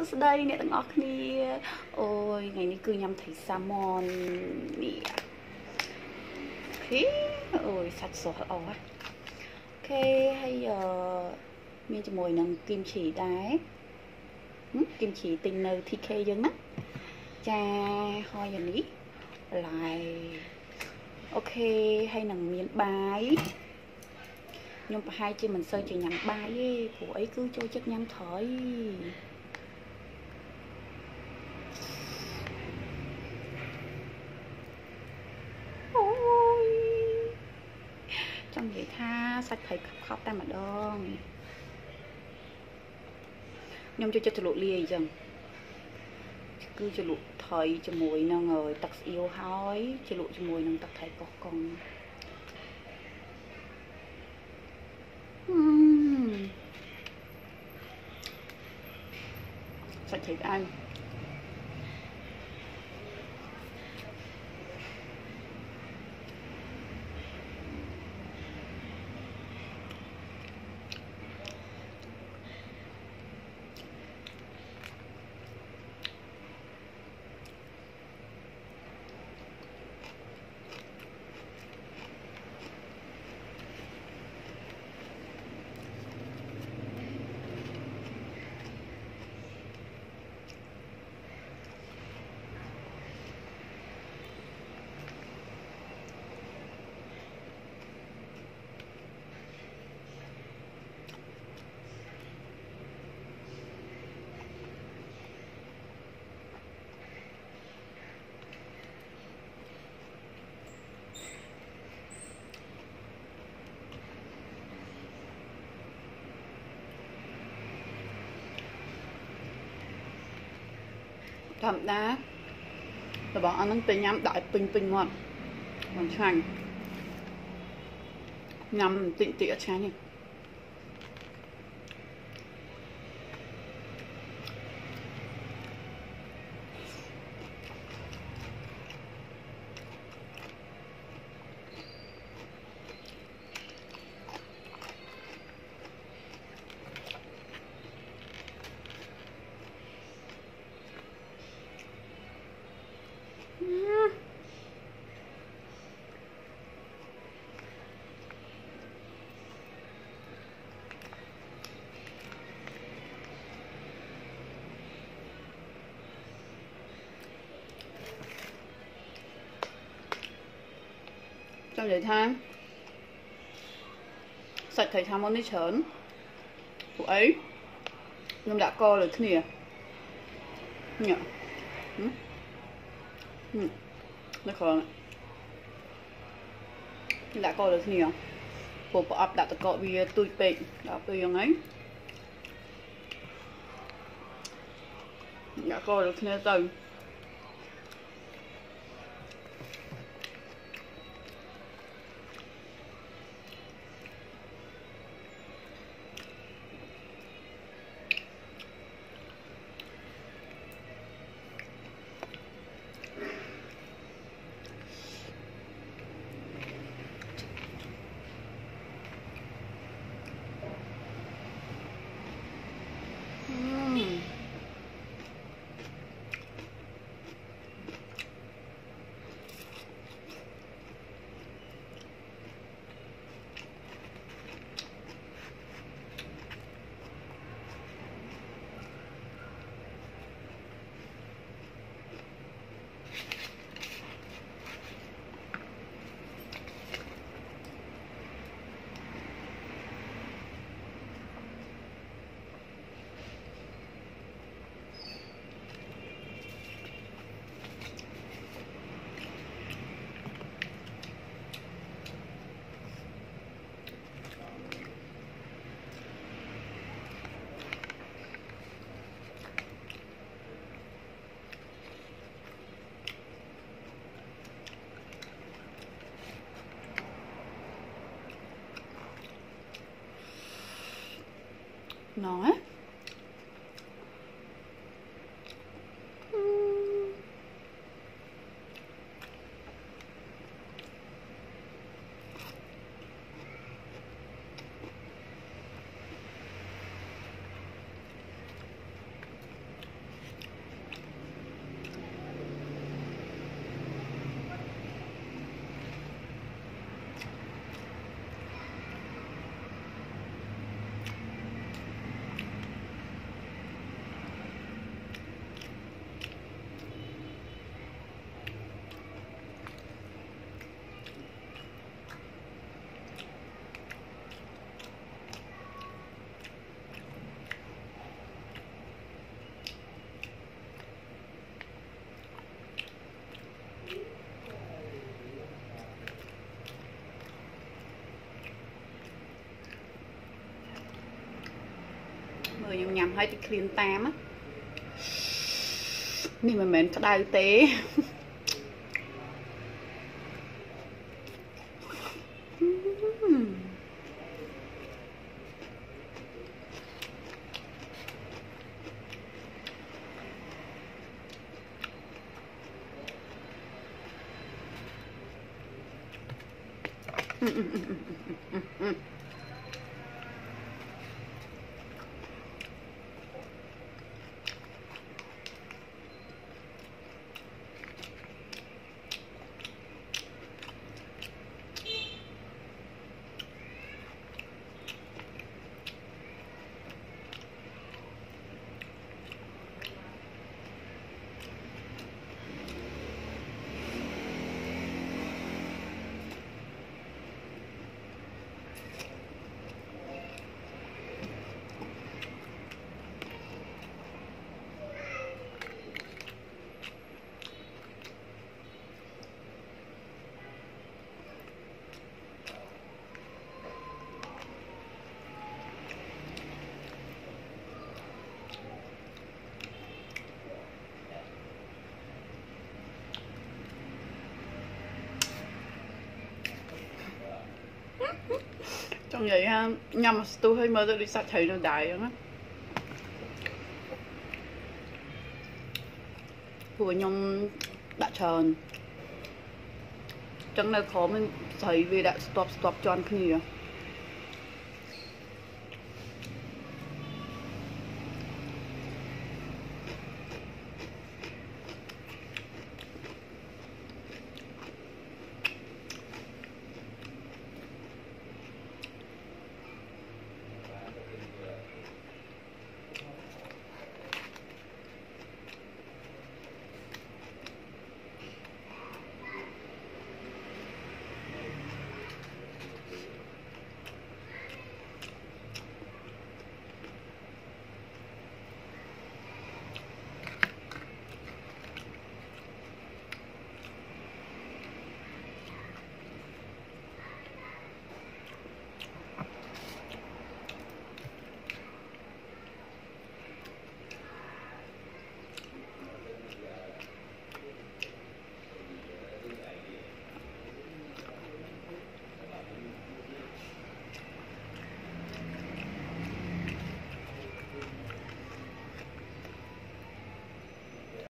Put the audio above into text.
សួស្តីអ្នកទាំងអស់គ្នាអូយថ្ងៃនេះគឺញ៉ាំត្រី salmon នេះ okay អូយសាច់ស្រស់ល្អ okay ហើយអឺមានជាមួយនឹង kimchi ដែរ kimchi ទិញនៅ TK យើងណាចាហើយយ៉ាងនេះបន្លែ okay ហើយនឹងមានបាយខ្ញុំប្រហែលជាមិនសូវជាញ៉ាំបាយទេព្រោះអីគឺចូលចិត្តញ៉ាំត្រីអូយចង់និយាយថា សាច់ត្រីខប់តែម្ដងខ្ញុំចូលចិត្តជ្រលក់លាយអញ្ចឹងគឺជ្រលក់ត្រីជាមួយនឹងទឹកស្អៀវហើយជ្រលក់ជាមួយនឹងទឹកត្រីកោះកុងសាច់ត្រីផ្អែម ធម្មតារបស់អស់ហ្នឹងទៅញ៉ាំដាក់ពេញពេញមាត់មិនឆ្ងាញ់ញ៉ាំតិចតិចអត់ឆ្ងាញ់ទេ ចង់និយាយថាសាច់ត្រីថាមុននេះច្រើនពួកអីខ្ញុំដាក់កលើគ្នានេះនេះនេះក្រនេះដាក់កលើគ្នាព្រោះប្រអប់ដាក់តកកវាទូចពេកដល់ពេលយ៉ាងហ្នឹងដាក់កលើគ្នាទៅ Não? ញុំញ៉ាំហើយតិចឃ្លានតាមនេះមិនមែនក្តៅទេចង់និយាយថាញ៉ាំ ស្ទុះឲ្យមើលទៅដូចសាច់ត្រីនៅដៃហ្នឹងណាព្រោះខ្ញុំដាក់ច្រើនអញ្ចឹ